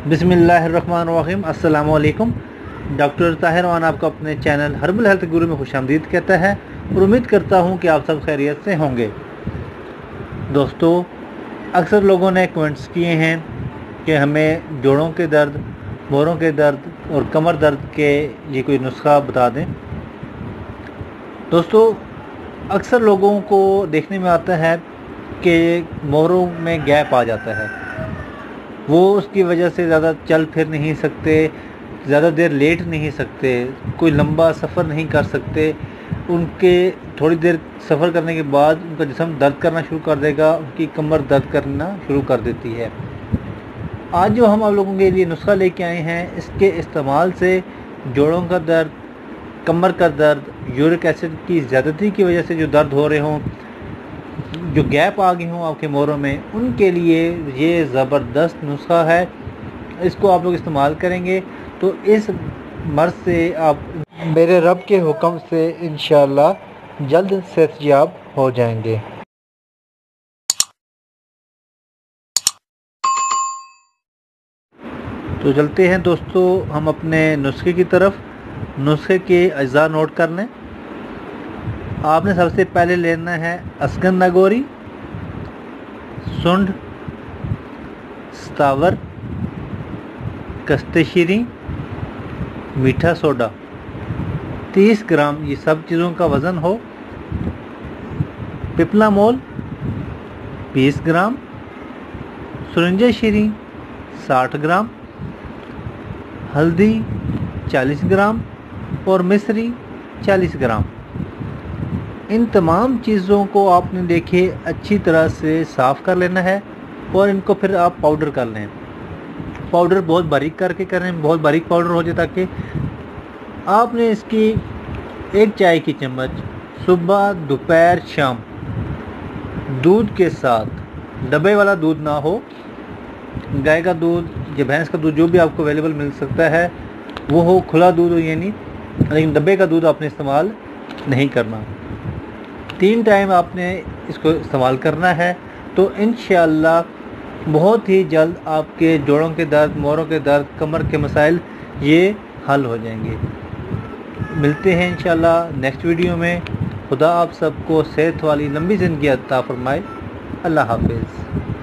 बिसमीम अल्लाम डॉक्टर ताहिर वान आपको अपने चैनल हर्बल हेल्थ गुरु में खुश आमदीद कहता है और उम्मीद करता हूँ कि आप सब खैरियत से होंगे। दोस्तों, अक्सर लोगों ने कमेंट्स किए हैं कि हमें जोड़ों के दर्द मोरों के दर्द और कमर दर्द के ये कोई नुस्खा बता दें। दोस्तों, अक्सर लोगों को देखने में आता है कि मोरों में गैप आ जाता है। वो उसकी वजह से ज़्यादा चल फिर नहीं सकते, ज़्यादा देर लेट नहीं सकते, कोई लंबा सफ़र नहीं कर सकते। उनके थोड़ी देर सफ़र करने के बाद उनका जिसम दर्द करना शुरू कर देगा, उनकी कमर दर्द करना शुरू कर देती है। आज जो हम आप लोगों के लिए नुस्खा लेके आए हैं, इसके इस्तेमाल से जोड़ों का दर्द, कमर का दर्द, यूरिक एसिड की ज़्यादती की वजह से जो दर्द हो रहे हों जो गैप आ गए हों आपके मोरों में, उनके लिए ये ज़बरदस्त नुस्खा है। इसको आप लोग इस्तेमाल करेंगे तो इस मर्ज से आप मेरे रब के हुक्म से इन जल्द सेहतयाब हो जाएँगे। तो चलते हैं दोस्तों, हम अपने नुस्खे की तरफ़। नुस्खे के अज्जा नोट कर लें। आपने सबसे पहले लेना है अस्कन नगोरी सुंड स्तावर कस्तेशीरी मीठा सोडा। 30 ग्राम ये सब चीज़ों का वज़न हो। पिपला मोल 20 ग्राम। सुरंजा शीरी 60 ग्राम। हल्दी 40 ग्राम। और मिश्री 40 ग्राम। इन तमाम चीज़ों को आपने देखे, अच्छी तरह से साफ़ कर लेना है और इनको फिर आप पाउडर कर लें। पाउडर बहुत बारीक करके करें, बहुत बारीक पाउडर हो जाए ताकि आपने इसकी एक चाय की चम्मच सुबह, दोपहर, शाम दूध के साथ, डब्बे वाला दूध ना हो, गाय का दूध या भैंस का दूध जो भी आपको अवेलेबल मिल सकता है, वो हो खुला दूध हो यानी, लेकिन डब्बे का दूध आपने इस्तेमाल नहीं करना। तीन टाइम आपने इसको इस्तेमाल करना है तो इन बहुत ही जल्द आपके जोड़ों के दर्द मोरों के दर्द, कमर के मसाइल ये हल हो जाएँगे। मिलते हैं इन नेक्स्ट वीडियो में। खुदा आप सबको सेहत वाली लंबी ज़िंदगी अता फरमाए। अल्लाह हाफिज़।